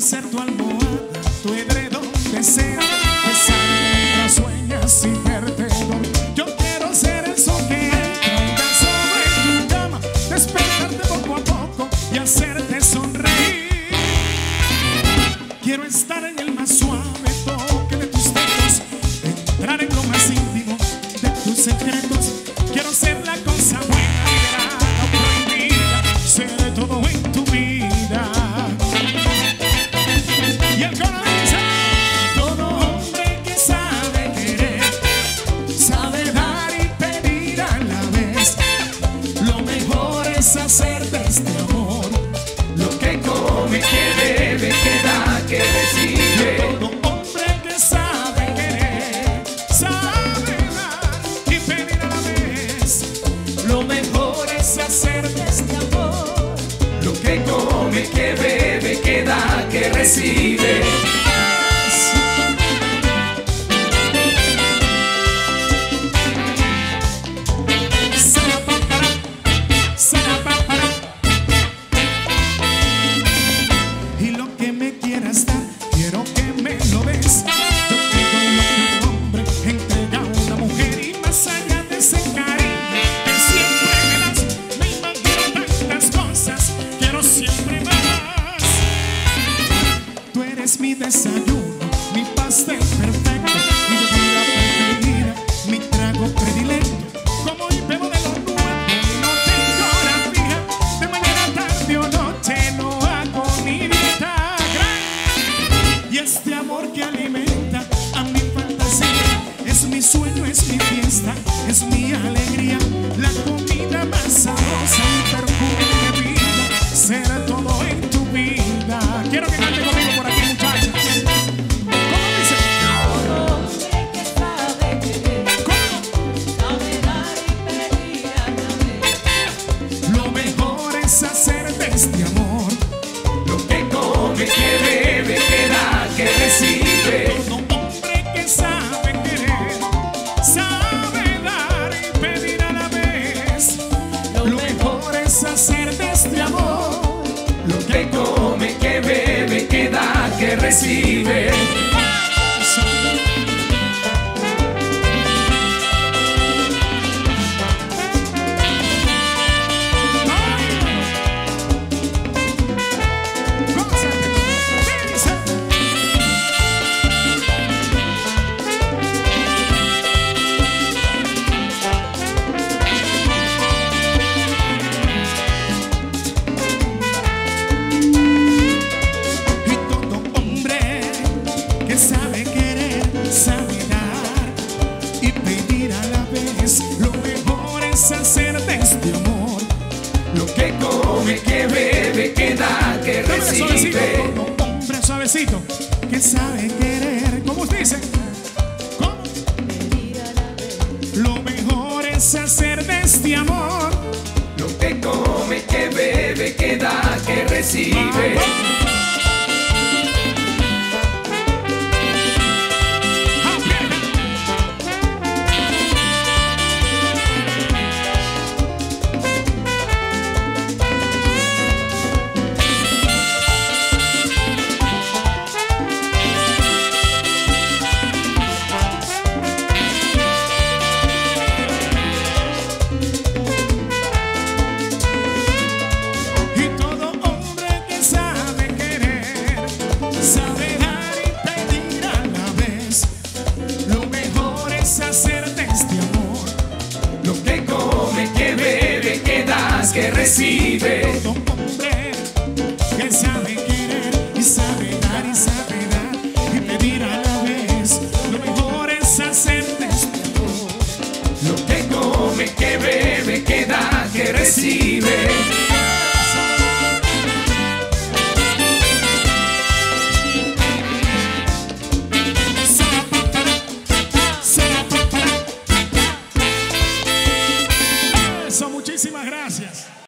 certo amor. perfecto, hombre que bebe, que da, que recibe. desayuno, mi pastel perfecto, mi bebida preferida, mi trago predilecto. Como y bebo de lo nuevo, no tengo hora fija, de manera tarde o noche no hago ni dieta. Y este amor que alimenta a mi fantasía es mi sueño, es mi fiesta, es mi alegría, la comida más sana. invencível. suavecito, hombre suavecito, que sabe querer, como usted dice. ¿Cómo? Lo mejor es hacer de este amor. Lo que come, que bebe, que da, que recibe. que recibe. Todo que sabe querer y sabe dar y sabe dar y pedir a la vez. Lo mejor es hacer Lo que come, que bebe, que da, que recibe.